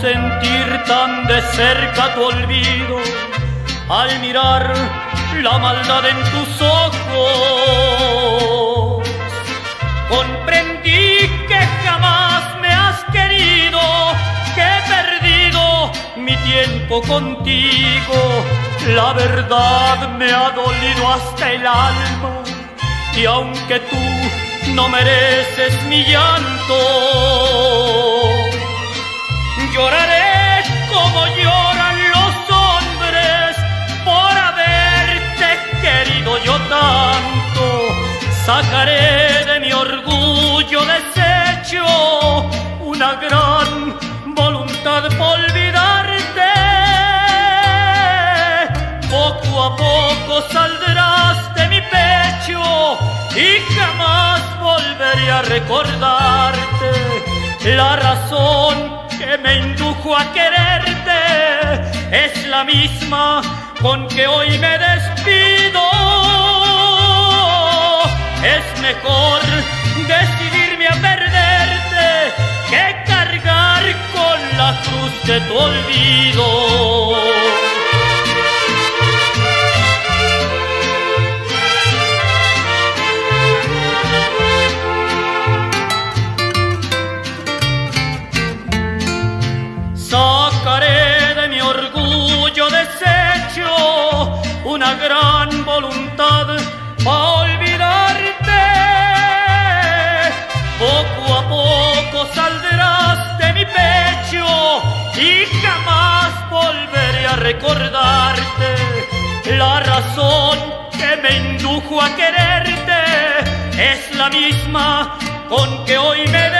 sentir tan de cerca tu olvido al mirar la maldad en tus ojos. Comprendí que jamás me has querido, que he perdido mi tiempo contigo. La verdad me ha dolido hasta el alma y aunque tú no mereces mi llanto, Sacaré de mi orgullo deshecho una gran voluntad por olvidarte. Poco a poco saldrás de mi pecho y jamás volveré a recordarte la razón que me indujo a quererte es la misma con que hoy me despido. Olvido. Sacaré de mi orgullo deshecho una gran voluntad para olvidarte. Y jamás volveré a recordarte la razón que me indujo a quererte. Es la misma con que hoy me